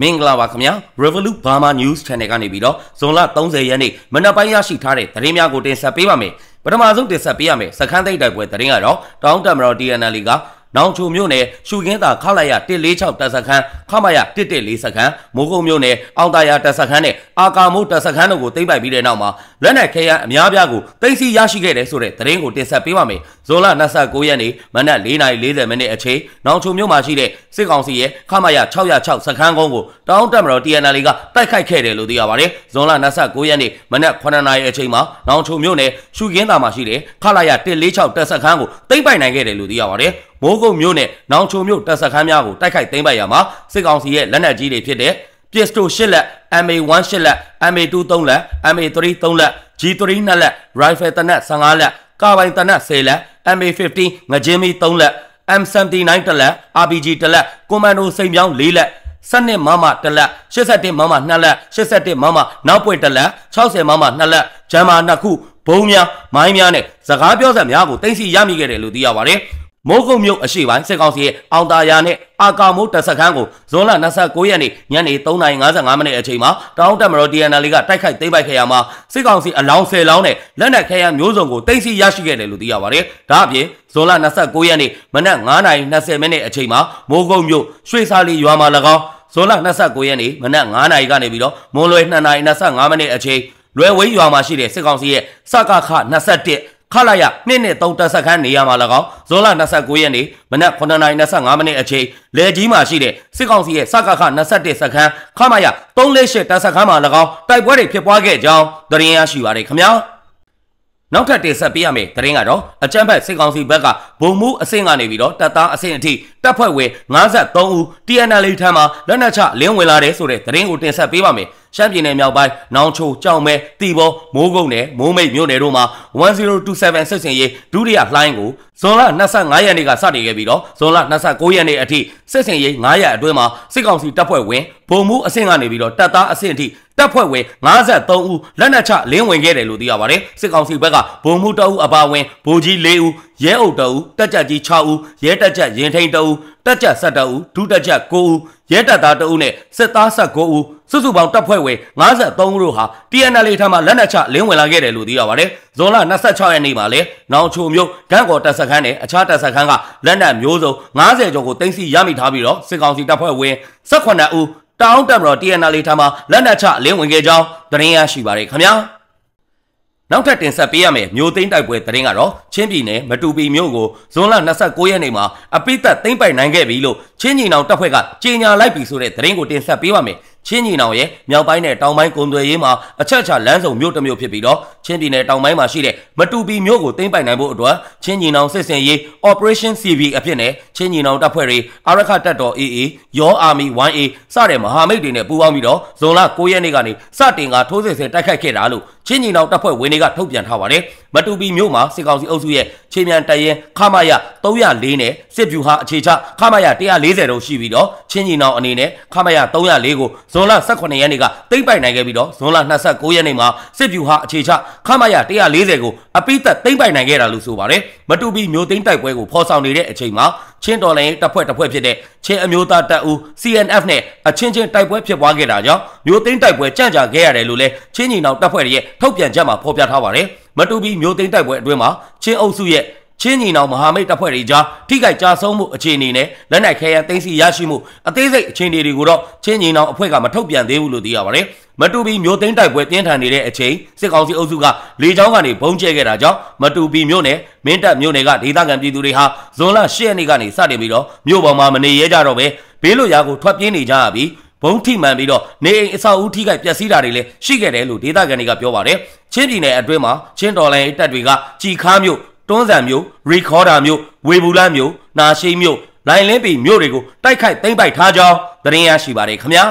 မင်္ဂလာပါခင်ဗျာ Revolut Burma News Channel ကနေပြီးတော့ဇွန်လ30ရက်နေ့မနက်ပိုင်းရရှိထားတဲ့သတင်းများကိုတင်ဆက်ပေးပါမယ်ပထမဆုံးတင်ဆက်ပေးရမယ်စခန်းသိပ်တိုက်ပွဲသတင်းကတော့တောင်းတမတော် TNL ကနောင်ချိုမြို့နယ်ရှုခင်းသာခလိုက်ရ146တပ်စခန်းခမရ114စခန်းမိုးကုံမြို့နယ်အောင်တာယာတပ်စခန်းနဲ့အာကာမိုးတပ်စခန်းတို့ကိုသိမ်းပိုက်ပြီးတဲ့နောက်မှာလက်နက်ခဲယမ်းအများပြားကိုသိမ်းဆည်းရရှိခဲ့တယ်ဆိုတဲ့သတင်းကိုတင်ဆက်ပေးပါမယ်။ဇွန်လ29ရက်နေ့မနက်4:40မိနစ်အချိန်နောင်ချိုမြို့မှာရှိတဲ့ စစ်ကောင်စီရဲ့ခမရ606စခန်းကုန်းကိုတောင်းတက်မတော် TNL ကတိုက်ခိုက်ခဲ့တယ်လို့သိရပါတယ်။ဇွန်လ29ရက်နေ့မနက်9:00နာရီအချိန်မှာနောင်ချိုမြို့နယ်ရှုခင်းသာမှာရှိတဲ့ခလာရ146တပ်စခန်းကိုသိမ်းပိုက်နိုင်ခဲ့တယ်လို့သိရပါတယ်။မိုးကုတ်မြို့နဲ့နောင်ချိုမြို့တပ်စခန်းများကိုတိုက်ခိုက်သိမ်းပိုက်ရမှာစစ်ကောင်စီရဲ့လက်နက်ကြီးတွေဖြစ်တဲ့ပစ္စတို၈လက် MA1 ၈လက် MA2 3လက် MA3 3လက် G3 2လက် Rifle တနက်15လက်ကာဘိုင်တနက်10လက် MA15 ငကြင်းမီ3လက် M79 တလက် RPG တလက်ကွန်မန်ဒိုစိန်ပြောင်း4လက်စနစ်မမတလက်81မမ2လက်81မမနောက်ပွင့်တလက်60မမ2လက်ဂျမ်မာ2ခုဘုံများမိုင်းများနဲ့စကားပြောဆက်များကိုတင်စီရမိခဲ့တယ်လို့သိရပါတယ် မိုးကုတ်မြို့အရှိပိုင်းစစ်ကောင်စီရဲ့အောင်တာယာနဲ့အာကာမိုးတပ်စခန်းကိုဇွန်လ29ရက်နေ့ညနေ3:55မိနစ်အချိန်မှာတောင်းတက်မတော် DNL ကတိုက်ခိုက်သိမ်းပိုက်ခဲ့ရမှာစစ်ကောင်စီအလောင်း10လောင်းနဲ့လက်နက်ခဲယမ်းမျိုးစုံကိုတင်စီရရှိခဲ့တယ်လို့သိရပါတယ်။ဒါအပြင်ဇွန်လ29ရက်နေ့မနက်9:20မိနစ်အချိန်မှာမိုးကုတ်မြို့ရွှေစာလီရွာမှာ၎င်းဇွန်လ29ရက်နေ့မနက်9:00နာရီကနေပြီးတော့မွန်လွယ်2:25မိနစ်အချိန်လွယ်ဝင်းရွာမှာရှိတဲ့စစ်ကောင်စီရဲ့စကခ21 ခလာရနှစ်နှစ်သုံးတပ်စခန်းနေရာမှာ၎င်းဇွန်လ29ရက်နေ့မနက်9:25မိနစ်အချိန်လေကြီးမှာရှိတဲ့စစ်ကောင်စီရဲ့စကခ21စခန်းခမရ348တပ်စခန်းမှာ၎င်းတိုက်ပွဲတွေဖြစ်ပွားခဲ့ကြောင်းသတင်းရရှိပါတယ်ခင်ဗျာနောက်ထပ်တင်ဆက်ပေးရမယ့်သတင်းကတော့အကြမ်းဖက်စစ်ကောင်စီဘက်ကဗုံမှုအဆင့်ကနေပြီးတော့တပ်သားအဆင့်အထိတပ်ဖွဲ့ဝင်53ဦး TNL ထံမှလက်နက်ချလင်းဝင်လာတဲ့ဆိုတဲ့သတင်းကိုတင်ဆက်ပေးပါမယ်။ ရှမ်းပြည်နယ်မြောက်ပိုင်းနောင်ချိုကြောင်မဲတီဘောမိုးကုတ်နယ်မိုးမိတ်မြို့နယ်တို့မှာ1027စစ်စင်ရေးဒုတိယလှိုင်းကိုဇွန်လ25ရက်နေ့ကစတင်ခဲ့ပြီးတော့ဇွန်လ29ရက်နေ့အထိစစ်စင်ရေး9ရက်အတွင်းမှာစစ်ကောင်စီတပ်ဖွဲ့ဝင်ဗိုလ်မှူးအဆင့်ကနေပြီးတော့တပ်သားအဆင့်အထိတပ်ဖွဲ့ဝင်53ဦးလက်နက်ချလင်းဝင်ခဲ့တယ်လို့သိရပါတယ်စစ်ကောင်စီဘက်ကဗိုလ်မှူးတအုပ်အပါဝင်ဗိုလ်ကြီး4ဦးရဲအုပ်တအုပ်တက်ကြကြီး6ဦးရဲတက်ကြရင်ထိန်တအုပ်တက်ကြ17ဦးဒုတက်ကြ9ဦးရဲတပ်သားတအုပ်နဲ့စစ်သား19ဦး စုစုပေါင်းတပ်ဖွဲ့ဝင်53ဦးတို့ဟာ TNL ထံမှလက်နက်ချလင်းဝင်လာခဲ့တယ်လို့သိရပါတယ်။ဇွန်လ26ရက်နေ့မှာလည်းနောင်ချိုမြို့ဂန့်ကော်တပ်စခန်းနဲ့အခြားတပ်စခန်းကလက်နက်မျိုးစုံ90ကျော်ကိုတင်စီရမိထားပြီးတော့စစ်ကောင်စီတပ်ဖွဲ့ဝင်18ဦးတောင်းတပ်မတော် TNL ထံမှလက်နက်ချလင်းဝင်ခဲ့ကြောင်းသတင်းရရှိပါတယ်ခင်ဗျာ။နောက်ထပ်တင်ဆက်ပေးရမယ့်မျိုးသိန်းတိုက်ပွဲသတင်းကတော့ချင်းပြည်နယ်မတူပီမြို့ကိုဇွန်လ29ရက်နေ့မှာအပိသက်သိမ်းပိုက်နိုင်ခဲ့ပြီလို့ချင်းညီနောင်တပ်ဖွဲ့ကကြေညာလိုက်ပြီဆိုတဲ့သတင်းကိုတင်ဆက်ပေးပါမယ်။ချင်းညီနောင်ရဲ့မြောက်ပိုင်းနဲ့တောင်ပိုင်းကုန်သွယ်ရေးမှာအချက်ချလမ်းစုံမြို့တစ်မြို့ဖြစ်ပြီးတော့ချင်းပြည်နယ်တောင်ပိုင်းမှာရှိတဲ့မတူပီမြို့ကိုသိမ်းပိုက်နိုင်ဖို့အတွက်ချင်းညီနောင်စစ်စင်ရေး Operation CV အဖြစ်နဲ့ချင်းညီနောင်တပ်ဖွဲ့တွေအာရခတပ်တော် AA ရော Army 1A စတဲ့မဟာမိတ်တွေနဲ့ပူးပေါင်းပြီးတော့ဇွန်လ9ရက်နေ့ကနေစတင်ကထိုးစစ်ဆင်တိုက်ခိုက်ခဲ့တာလို့ချင်းညီနောင်တပ်ဖွဲ့ဝင်တွေကထုတ်ပြန်ထားပါတယ်။မတူပီမြို့မှာစစ်ကောင်စီအုပ်စုရဲ့ခြေမြန်တရင်ခမရ304နဲ့စစ်ဗျူဟာအခြေချခမရ140တို့ရှိပြီးတော့ချင်းညီနောင်အနေနဲ့ခမရ304ကိုဇွန်လ18ရက်နေ့ကတိမ့်ပိုက်နိုင်ခဲ့ပြီးတော့ဇွန်လ29ရက်နေ့မှာစစ်ဗျူဟာအခြေချခမရ140ကိုအပိသက်တိမ့်ပိုက်နိုင်ခဲ့တာလို့ဆိုပါတယ်မတူပီမျိုးသိန်းတိုက်ပွဲကိုဖော်ဆောင်နေတဲ့အချိန်မှာချင်းတော်လိုင်းတပ်ဖွဲ့တပ်ဖွဲ့ဖြစ်တဲ့ချင်းအမျိုးသားတပ်ဦး CNF နဲ့အချင်းချင်းတိုက်ပွဲဖြစ်ပွားခဲ့တာကြောင့်မျိုးသိန်းတိုက်ပွဲကြန့်ကြာခဲ့ရတယ်လို့လည်းချင်းညီနောင်တပ်ဖွဲ့ရဲ့ထုတ်ပြန်ချက်မှာဖော်ပြထားပါတယ်မတူပီမျိုးသိန်းတိုက်ပွဲအတွင်းမှာချင်းအုပ်စုရဲ့ ချင်းညီနောင်မဟာမိတ်တပ်ဖွဲ့တွေကြားထိခိုက်ကြဆုံးမှုအခြေအနေနဲ့လက်နက်ခဲယမ်းသိမ်းဆည်းရရှိမှုအသေးစိတ်အခြေအနေတွေကိုတော့ချင်းညီနောင်အဖွဲ့ကမထုတ်ပြန်သေးဘူးလို့သိရပါတယ်။မတူပီမျိုးသိန်းတိုက်ပွဲပြင်းထန်နေတဲ့အချိန်စစ်ကောင်စီအုပ်စုကလေကြောင်းကနေဘုံကျဲခဲ့တာကြောင့်မတူပီမြို့နယ်မင်းတပ်မြို့နယ်ကဒေသခံပြည်သူတွေဟာဇွန်လ10ရက်နေ့ကနေစတင်ပြီးတော့မြို့ပေါ်မှာမနေရဲကြတော့ပဲဘေးလွတ်ရာကိုထွက်ပြေးနေကြရပြီးဘုံထိမှန်ပြီးတော့နေအိမ်အဆောက်အဦထိခိုက်ပျက်စီးတာတွေလည်းရှိခဲ့တယ်လို့ဒေသခံတွေကပြောပါတယ်။ချင်းပြည်နယ်အတွင်းမှာချင်းတော်လိုင်းတပ်တွေကကြည်ခါမြို့ တွန်းဆန်မြို့ရီခေါ်ဒါမြို့ဝေဘူးလမြို့နာရှိမြို့လိုင်လင်းပီမြို့တွေကိုတိုက်ခိုက်သိမ်းပိုက်ထားကြောင်းသတင်းရရှိပါတယ်ခင်ဗျာ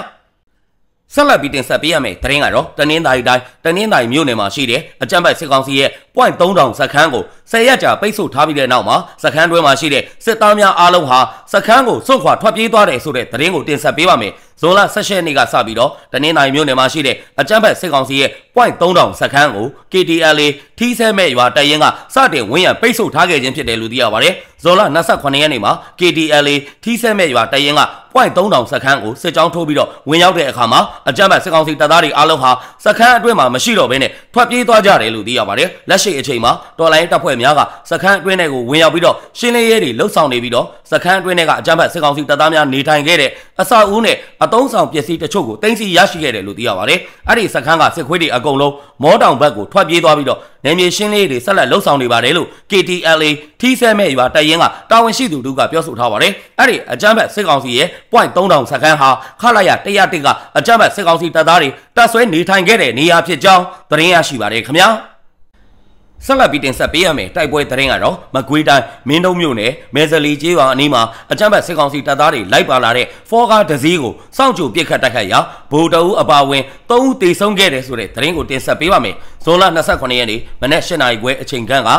ဆက်လက်ပြီးတင်ဆက်ပေးရမယ့်သတင်းကတော့တနင်္သာရီတိုင်းတနင်္သာရီမြို့နယ်မှာရှိတဲ့အကြမ်းဖက်စစ်ကောင်စီရဲ့ point 3000စခန်းကိုဆယ်ရက်ကြာပိတ်ဆို့ထားပြီးတဲ့နောက်မှာစခန်းတွင်းမှာရှိတဲ့စစ်သားများအားလုံးဟာစခန်းကိုစွန့်ခွာထွက်ပြေးသွားတယ်ဆိုတဲ့သတင်းကိုတင်ဆက်ပေးပါမယ် ဇွန်လ16ရက်နေ့ကစပြီးတော့တနင်္သာရီမြို့နယ်မှာရှိတဲ့အကြမ်းဖက်စစ်ကောင်စီရဲ့ point 3000စခန်းကို KTLA ထီးဆဲမဲ့ရွာတရင်ကစတင်ဝင်းရံပိတ်ဆို့ထားခဲ့ခြင်းဖြစ်တယ်လို့သိရပါတယ်။ဇွန်လ28ရက်နေ့မှာ KTLA ထီးဆဲမဲ့ရွာတရင်က point 3000စခန်းကိုစစ်ကြောင်းထိုးပြီးတော့ဝင်ရောက်တဲ့အခါမှာအကြမ်းဖက်စစ်ကောင်စီတပ်သားတွေအားလုံးဟာစခန်းအတွင်းမှာမရှိတော့ဘဲနဲ့ထွက်ပြေးသွားကြတယ်လို့သိရပါတယ်။လက်ရှိအချိန်မှာတော်လိုင်းတပ်ဖွဲ့များကစခန်းအတွင်းထဲကိုဝင်ရောက်ပြီးတော့ရှင်းလင်းရေးတွေလှုပ်ဆောင်နေပြီးတော့စခန်းအတွင်းထဲကအကြမ်းဖက်စစ်ကောင်စီတပ်သားများနေထိုင်ခဲ့တဲ့အဆောက်အဦနဲ့အတုံးဆောင်ပစ္စည်းတချို့ကိုတင်စီရရှိခဲ့တယ်လို့သိရပါတယ်။အဲ့ဒီစခန်းကစစ်ခွေးတွေအကုန်လုံးမောတောင်ဘက်ကိုထွက်ပြေးသွားပြီးတော့နယ်မြေရှင်းလင်းရေးတွေဆက်လက်လှုပ်ဆောင်နေပါတယ်လို့ KTLA ထီးဆဲမဲ့ရွာတရင်ကတာဝန်ရှိသူတို့ကပြောဆိုထားပါတယ်။အဲ့ဒီအကြမ်းဖက်စစ်ကောင်စီရဲ့ point 3000စခန်းဟာခလာရ101ကအကြမ်းဖက်စစ်ကောင်စီတပ်သားတွေတပ်ဆွဲနေထိုင်ခဲ့တဲ့နေရာဖြစ်ကြောင်းသတင်းရရှိပါတယ်ခင်ဗျာ။ ဆက်လက်ပြီးတင်ဆက်ပေးရမယ်တိုက်ပွဲသတင်းကတော့မကွေးတိုင်းမင်းတုံးမြို့နယ်မဲဇလီကျေးရွာအနီးမှာအကြမ်းဖက်စစ်ကောင်စီတပ်သားတွေလိုက်ပါလာတဲ့ဖောကားဒဇီးကိုစောင့်ကြိုပစ်ခတ်တိုက်ခတ်ရာဗိုလ်တအူးအပါဝင်၃ဦးတေဆုံးခဲ့တယ်ဆိုတဲ့သတင်းကိုတင်ဆက်ပေးပါမယ်ဇွန်လ28ရက်နေ့မနက်၈နာရီခွဲအချိန်ခန့်က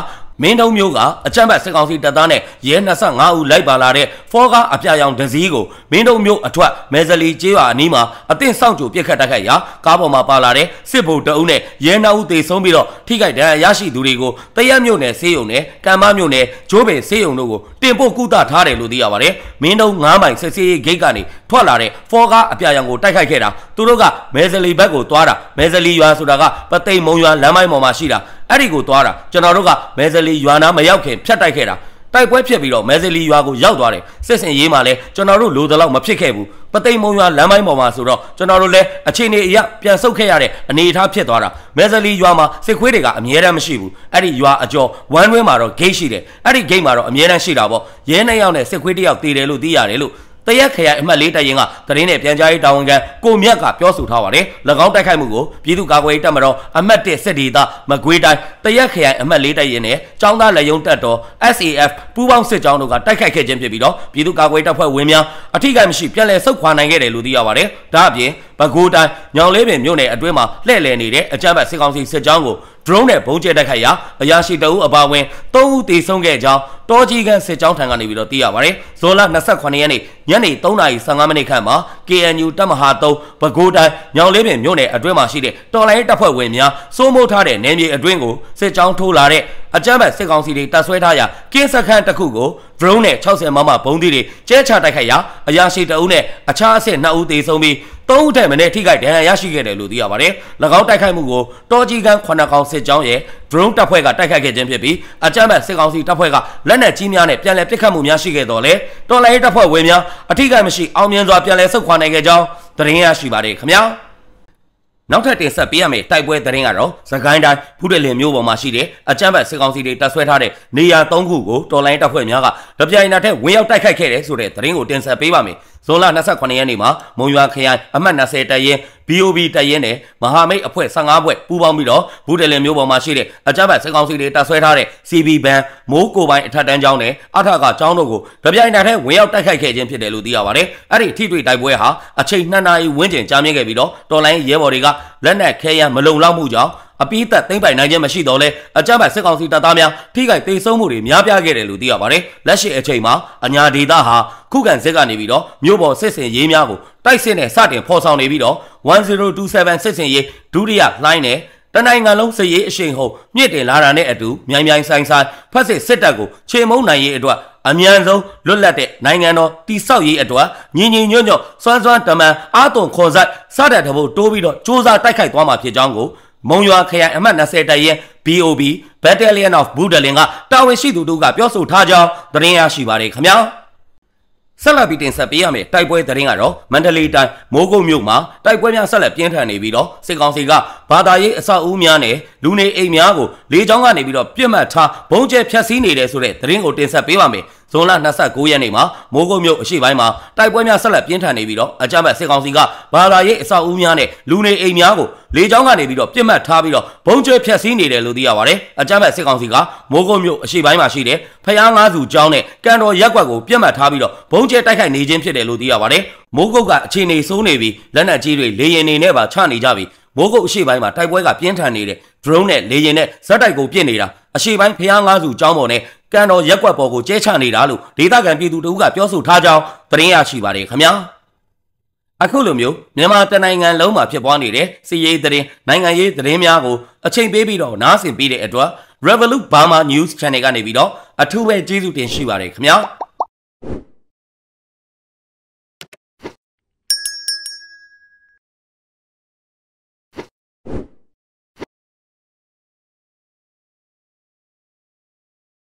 မင်းတုံးမျိုးကအကြမ်းဖက်စစ်ကောင်စီတပ်သားနဲ့ရဲ25ဦးလိုက်ပါလာတဲ့ဖောကားအပြာရောင်ဒဇီးကိုမင်းတုံးမျိုးအထွတ်မဲဇလီကျေးရွာအနီးမှာအသင့်စောင့်ကြိုပစ်ခတ်တိုက်ခိုက်ရာကားပေါ်မှာပါလာတဲ့စစ်ဗိုလ်တအုပ်နဲ့ရဲနှဦးသေဆုံးပြီးတော့ထိခိုက်ဒဏ်ရာရရှိသူတွေကိုတရက်မြို့နယ်ဆေးရုံနဲ့ကံမမြို့နယ်ဂျိုးပင်ဆေးရုံတို့ကိုတင်ပို့ကုသထားတယ်လို့သိရပါတယ်။မင်းတုံး9မိုင်စစ်စေးဂိတ်ကနေထွက်လာတဲ့ဖောကားအပြာရောင်ကိုတိုက်ခိုက်ခဲ့တာသူတို့ကမဲဇလီဘက်ကိုသွားတာမဲဇလီရွာဆိုတာကပသိမ်မုံရွာလမ်းမိုင်းပေါ်မှာရှိတာ အဲ့ဒီကိုသွားတာကျွန်တော်တို့ကမဲဇလီရွာနာမရောက်ခင်ဖြတ်တိုက်ခဲ့တာတိုက်ပွဲဖြစ်ပြီးတော့မဲဇလီရွာကိုရောက်သွားတယ်စစ်စင်ရေးမှာလဲကျွန်တော်တို့လိုသလောက်မဖြစ်ခဲ့ဘူးပသိမ်မုံရွာလမ်းပိုင်းပေါ်မှာဆိုတော့ကျွန်တော်တို့လည်းအခြေအနေအရပြန်ဆုတ်ခဲ့ရတဲ့အနေအထားဖြစ်သွားတာမဲဇလီရွာမှာစစ်ခွေးတွေကအမြဲတမ်းမရှိဘူးအဲ့ဒီရွာအကျော်ဝမ်းတွင်းမှာတော့ဂိတ်ရှိတယ်အဲ့ဒီဂိတ်မှာတော့အမြဲတမ်းရှိတာပေါ့ရဲနှစ်ယောက်နဲ့စစ်ခွေးတစ်ယောက်တည်တယ်လို့သိရတယ်လို့ တရက်ခရိုင်အမှတ်လေးတရင်ကတရင်နဲ့ပြန်ကြားရေးတာဝန်ခံကိုမြတ်ကပြောဆိုထားပါတယ်၎င်းတိုက်ခိုက်မှုကိုပြည်သူ့ကာကွယ်ရေးတပ်မတော်အမှတ်1စစ်ဒေသမကွေးတိုင်းတရက်ခရိုင်အမှတ်လေးတရင်နဲ့ចောင်းသားလက်ယုံတပ်တော် SAF ပူးပေါင်းစစ်ကြောင်းတို့ကတိုက်ခိုက်ခဲ့ခြင်းဖြစ်ပြီးတော့ပြည်သူ့ကာကွယ်ရေးတပ်ဖွဲ့ဝင်များအထိကိမရှိပြန်လည်ဆုတ်ခွာနိုင်ခဲ့တယ်လို့သိရပါတယ်ဒါအပြင် ပဲခူးတိုင်းညောင်လေးပင်မြို့နယ်အတွင်းမှာလှည့်လည်နေတဲ့အကြမ်းဖက်စစ်ကောင်စီစစ်ကြောင်းကို drone နဲ့ဘုံကျဲတိုက်ခိုက်ရာအရာရှိတအုပ်အပါဝင်၃ဦးသေဆုံးခဲ့ကြောင်းတောကြီးကန်စစ်ကြောင်းထံကနေပြီးတော့သိရပါတယ်။ဇော်လ28ရက်နေ့ညနေ3:15မိနစ်ခန့်မှာ KNU တပ်မဟာ3ပဲခူးတိုင်းညောင်လေးပင်မြို့နယ်အတွင်းမှာရှိတဲ့တော်လိုင်းတပ်ဖွဲ့ဝင်များစိုးမိုးထားတဲ့နယ်မြေအတွင်းကိုစစ်ကြောင်းထိုးလာတဲ့အကြမ်းဖက်စစ်ကောင်စီတွေတပ်ဆွဲထားရာကင်းစခန်းတစ်ခုကို drone နဲ့60မမဘုံသီးတွေကျဲချတိုက်ခိုက်ရာအရာရှိတအုပ်နဲ့အခြားအဆင့်2ဦးသေဆုံးပြီး 3ဦးထက်မနည်းထိခိုက်ဒဏ်ရာရရှိခဲ့တယ်လို့သိရပါတယ်။၎င်းတိုက်ခိုက်မှုကိုတော်ကြီးကန်ခုနှစ်ကောင်စစ်ကြောင်းရဲ့ drone တပ်ဖွဲ့ကတိုက်ခိုက်ခဲ့ခြင်းဖြစ်ပြီးအကြမ်းဖက်စစ်ကောင်စီတပ်ဖွဲ့ကလက်နက်ကြီးများနဲ့ပြန်လည်ပစ်ခတ်မှုများရှိခဲ့တော်လဲတော်လိုင်းတပ်ဖွဲ့ဝင်များအထိခိုက်မရှိအောင်မြင်စွာပြန်လည်ဆုတ်ခွာနိုင်ခဲ့ကြောင်းသတင်းရရှိပါတယ်ခင်ဗျာ။နောက်ထပ်တင်ဆက်ပေးရမယ့်တိုက်ပွဲသတင်းကတော့သခိုင်းတိုင်းဖူးတယ်လင်မြို့ပေါ်မှာရှိတဲ့အကြမ်းဖက်စစ်ကောင်စီတွေတပ်ဆွဲထားတဲ့နေရာ၃ခုကိုတော်လိုင်းတပ်ဖွဲ့များကတပြိုင်နက်တည်းဝင်ရောက်တိုက်ခိုက်ခဲ့တယ်ဆိုတဲ့သတင်းကိုတင်ဆက်ပေးပါမယ်။ ဇွန်လ28ရက်နေ့မှာမုံရွာခရိုင်အမှတ်20တရင် BOB တရင်နဲ့မဟာမိတ်အဖွဲ့15ဖွဲ့ပူးပေါင်းပြီးတော့ဘူးတယ်လင်မျိုးပေါ်မှာရှိတဲ့အကြမ်းဖက်စစ်ကောင်စီတွေတပ်ဆွဲထားတဲ့ CB ဘန်မိုးကိုပိုင်းအထက်တန်းကျောင်းနဲ့အထကကျောင်းတို့ကိုကြပြိုင်တန်းဝင်ရောက်တိုက်ခိုက်ခဲ့ခြင်းဖြစ်တယ်လို့သိရပါတယ်။အဲ့ဒီထိတွေ့တိုက်ပွဲဟာအချိန်2နာရီဝန်းကျင်ကြာမြင့်ခဲ့ပြီးတော့တော်လိုင်းရဲဘော်တွေကလက်နက်ခဲယမ်းမလုံလောက်မှုကြောင့် အပိသက်သိမ့်ပိုင်နိုင်ခြင်းမရှိတော့လဲအကြမ်းဖက်စစ်ကောင်စီတပ်သားများထိခိုက်ဒေဆုံးမှုတွေများပြားခဲ့တယ်လို့သိရပါတယ်လက်ရှိအချိန်မှာအညာဒေသဟာခုခံစစ်ကနေပြီးတော့မြို့ပေါ်စစ်စင်ရေးများကိုတိုက်စစ်နဲ့စတင်ဖော်ဆောင်နေပြီးတော့1027စစ်စင်ရေးဒုတိယလှိုင်းနဲ့တနိုင်ငံလုံးစစ်ရေးအရှိန်ဟုန်မြင့်တင်လာတာနဲ့အတူမြိုင်မြိုင်ဆိုင်ဆိုင်ဖက်စစ်စစ်တပ်ကိုခြေမုံနိုင်ရေးအတွက်အမြန်ဆုံးလွတ်လပ်တဲ့နိုင်ငံတော်တည်ဆောက်ရေးအတွက်ညီညီညွတ်ညွတ်စွမ်းစွမ်းတမန်အာသွန်ခွန်ဆိုင်စတဲ့တဘို့တိုးပြီးတော့စ조사တိုက်ခိုက်သွားမှာဖြစ်ကြောင်းကို မုံရွာခရိုင်အမှတ်20တရဲ BOB Battalion of Budalin ကတာဝန်ရှိသူတို့ကပြောဆိုထားကြောင်းသတင်းရရှိပါတယ်ခင်ဗျာဆက်လက်ပြီးတင်ဆက်ပေးရမယ်တိုက်ပွဲသတင်းကတော့မန္တလေးတိုင်းမိုးကုတ်မြို့မှာတိုက်ပွဲများဆက်လက်ပြင်းထန်နေပြီးတော့စစ်ကောင်စီကဘာသာရေးအဆောက်အဦများနဲ့လူနေအိမ်များကိုလေကြောင်းကနေပြီးတော့ပြစ်မှတ်ထားဘုံကျဲဖျက်ဆီးနေတယ်ဆိုတဲ့သတင်းကိုတင်ဆက်ပေးပါမယ် ဇွန်လ29ရက်နေ့မှာမိုးကုတ်မြို့အရှိပိုင်းမှာတိုက်ပွဲများဆက်လက်ပြင်းထန်နေပြီးတော့အကြမ်းဖက်စစ်ကောင်စီကဘာသာရေးအဆောက်အဦများနဲ့လူနေအိမ်များကိုလေကြောင်းကနေပြီးတော့ပြစ်မှတ်ထားပြီးတော့ဘုံကျဲဖျက်ဆီးနေတယ်လို့သိရပါတယ်။အကြမ်းဖက်စစ်ကောင်စီကမိုးကုတ်မြို့အရှိပိုင်းမှာရှိတဲ့ဖျားငါးစုကျောင်းနဲ့ကန်တော်ရက်ကွက်ကိုပြစ်မှတ်ထားပြီးတော့ဘုံကျဲတိုက်ခိုက်နေခြင်းဖြစ်တယ်လို့သိရပါတယ်။မိုးကုတ်ကအခြေအနေဆိုးနေပြီးလက်နက်ကြီးတွေလေရင်နေနဲ့ပါချနေကြပြီးမိုးကုတ်အရှိပိုင်းမှာတိုက်ပွဲကပြင်းထန်နေတယ် drone နဲ့လေရင်နဲ့ဇက်တိုက်ကိုပြစ်နေတာအရှိပိုင်းဖျားငါးစုကျောင်းပေါ်နဲ့ ကန်တော်ရက်ကွက်ပေါ်ကိုကျဲချနေတာလို့ဒေသခံပြည်သူတို့ကပြောဆိုထားကြောင်းသတင်းရရှိပါတယ်ခင်ဗျာအခုလိုမျိုးမြန်မာတနိုင်ငံလုံးမှာဖြစ်ပွားနေတဲ့စီရေးသတင်းနိုင်ငံရေးသတင်းများကိုအချိန်ပေးပြီးတော့နားဆင်ပေးတဲ့အတွက် Revolut Burma News Channel ကနေပြီးတော့အထူးပဲကျေးဇူးတင်ရှိပါတယ်ခင်ဗျာ